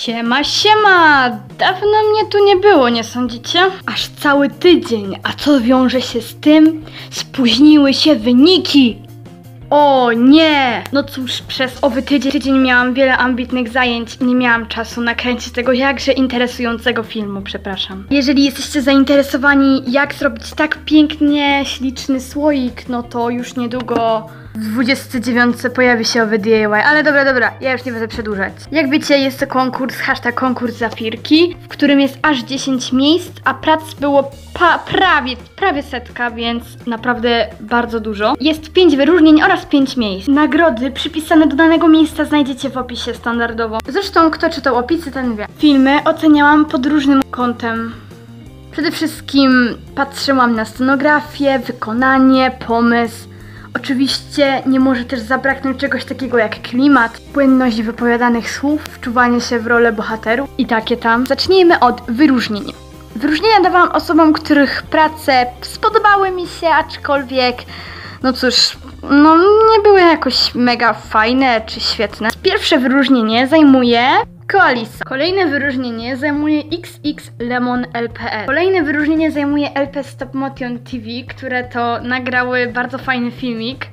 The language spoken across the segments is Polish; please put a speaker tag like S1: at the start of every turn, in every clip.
S1: Siema, siema! Dawno mnie tu nie było, nie sądzicie? Aż cały tydzień, a co wiąże się z tym? Spóźniły się wyniki! O nie! No cóż, przez owy tydzień, tydzień miałam wiele ambitnych zajęć i nie miałam czasu nakręcić tego jakże interesującego filmu, przepraszam. Jeżeli jesteście zainteresowani jak zrobić tak pięknie śliczny słoik, no to już niedługo 29 pojawi się owy DIY, ale dobra, dobra, ja już nie będę przedłużać. Jak wiecie, jest to konkurs, hashtag konkurs Zafirki, w którym jest aż 10 miejsc, a prac było prawie, prawie setka, więc naprawdę bardzo dużo. Jest 5 wyróżnień oraz 5 miejsc. Nagrody przypisane do danego miejsca znajdziecie w opisie standardowo. Zresztą, kto czytał opisy, ten wie. Filmy oceniałam pod różnym kątem. Przede wszystkim patrzyłam na scenografię, wykonanie, pomysł. Oczywiście nie może też zabraknąć czegoś takiego jak klimat, płynność wypowiadanych słów, wczuwanie się w rolę bohaterów i takie tam. Zacznijmy od wyróżnień. Wyróżnienia dawałam osobom, których prace spodobały mi się, aczkolwiek, no cóż, no nie były jakoś mega fajne czy świetne. Pierwsze wyróżnienie zajmuje Koalisa. Kolejne wyróżnienie zajmuje XX Lemon LPL. Kolejne wyróżnienie zajmuje LP Stop Motion TV, które to nagrały bardzo fajny filmik.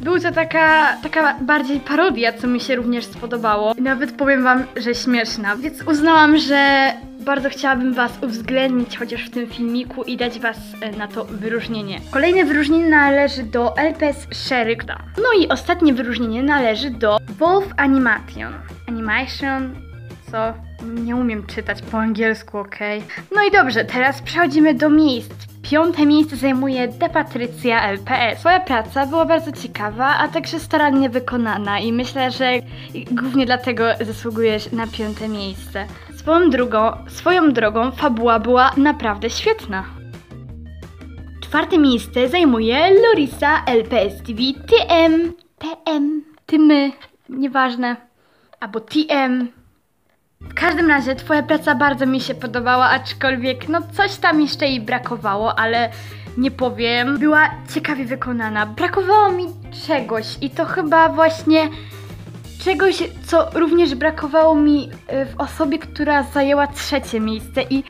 S1: Był to taka, taka bardziej parodia, co mi się również spodobało. Nawet powiem wam, że śmieszna. Więc uznałam, że bardzo chciałabym was uwzględnić chociaż w tym filmiku i dać was e, na to wyróżnienie. Kolejne wyróżnienie należy do LPS Sherry. No i ostatnie wyróżnienie należy do Wolf Animation. Animation, co nie umiem czytać po angielsku, ok? No i dobrze, teraz przechodzimy do miejsc. Piąte miejsce zajmuje De Patrycja LPS. Twoja praca była bardzo ciekawa, a także starannie wykonana i myślę, że głównie dlatego zasługujesz na piąte miejsce. Swoją drugą, swoją drogą fabuła była naprawdę świetna. Czwarte miejsce zajmuje Lorisa LPS TV TM. TM. Tymy. Nieważne. Albo TM. W każdym razie twoja praca bardzo mi się podobała, aczkolwiek no coś tam jeszcze jej brakowało, ale nie powiem. Była ciekawie wykonana. Brakowało mi czegoś i to chyba właśnie czegoś, co również brakowało mi y, w osobie, która zajęła trzecie miejsce i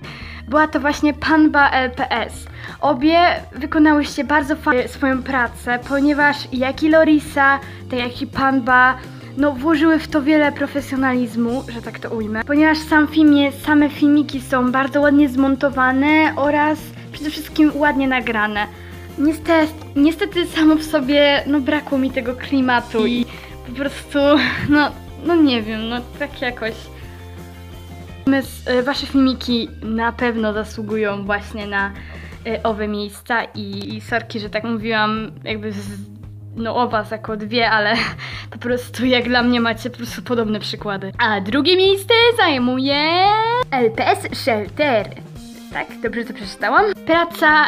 S1: była to właśnie Panba LPS. Obie wykonałyście bardzo fajnie swoją pracę, ponieważ jak i Lorisa, tak jak i Panba no włożyły w to wiele profesjonalizmu, że tak to ujmę, ponieważ sam filmie, same filmiki są bardzo ładnie zmontowane oraz przede wszystkim ładnie nagrane. Niestety, niestety samo w sobie, no brakło mi tego klimatu i po prostu, no, no nie wiem, no tak jakoś. E, Wasze filmiki na pewno zasługują właśnie na e, owe miejsca i, i sorki, że tak mówiłam, jakby z, no o was jako dwie, ale po prostu jak dla mnie macie po prostu podobne przykłady. A drugie miejsce zajmuje LPS Shelter. Tak, dobrze to przeczytałam. Praca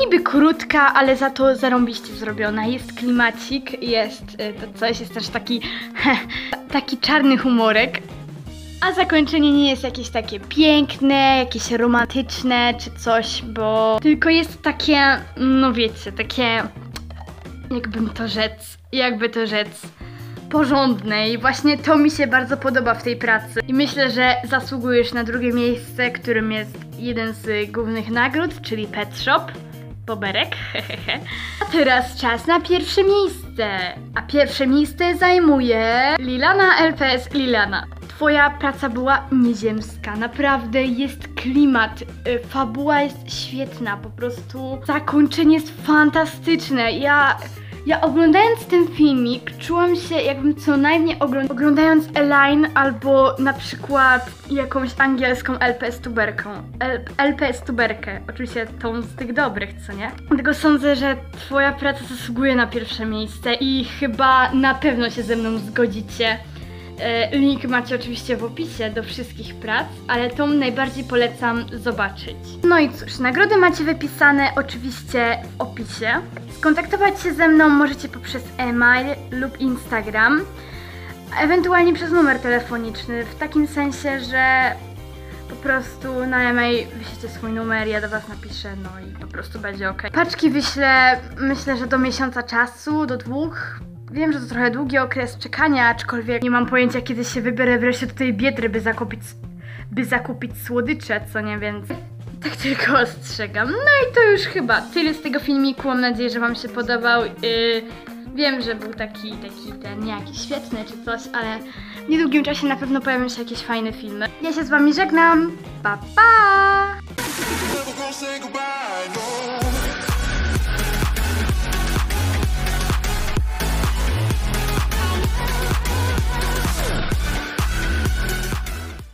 S1: niby krótka, ale za to zarąbiście zrobiona. Jest klimacik, jest y, to coś, jest też taki, taki czarny humorek. A zakończenie nie jest jakieś takie piękne, jakieś romantyczne czy coś, bo tylko jest takie, no wiecie, takie jakbym to rzec, jakby to rzec, porządne i właśnie to mi się bardzo podoba w tej pracy. I myślę, że zasługujesz na drugie miejsce, którym jest jeden z głównych nagród, czyli Pet Shop. Boberek. A teraz czas na pierwsze miejsce. A pierwsze miejsce zajmuje Lilana LPS Lilana. Twoja praca była nieziemska, naprawdę jest klimat, y, fabuła jest świetna, po prostu zakończenie jest fantastyczne. Ja ja oglądając ten filmik czułam się jakbym co najmniej ogląd oglądając Elaine albo na przykład jakąś angielską LPS tuberką. L LPS tuberkę, oczywiście tą z tych dobrych, co nie? Dlatego sądzę, że twoja praca zasługuje na pierwsze miejsce i chyba na pewno się ze mną zgodzicie. E, Link macie oczywiście w opisie do wszystkich prac, ale tą najbardziej polecam zobaczyć. No i cóż, nagrody macie wypisane oczywiście w opisie. Skontaktować się ze mną możecie poprzez e-mail lub Instagram, ewentualnie przez numer telefoniczny, w takim sensie, że po prostu na e-mail wyślecie swój numer, ja do Was napiszę, no i po prostu będzie ok. Paczki wyślę, myślę, że do miesiąca czasu, do dwóch, Wiem, że to trochę długi okres czekania, aczkolwiek nie mam pojęcia, kiedy się wybiorę wreszcie do tej biedry, by zakupić, by zakupić słodycze, co nie, więc tak tylko ostrzegam. No i to już chyba tyle z tego filmiku. Mam nadzieję, że Wam się podobał. Yy, wiem, że był taki, taki ten, nie jakiś świetny czy coś, ale w niedługim czasie na pewno pojawią się jakieś fajne filmy. Ja się z Wami żegnam. Pa, pa!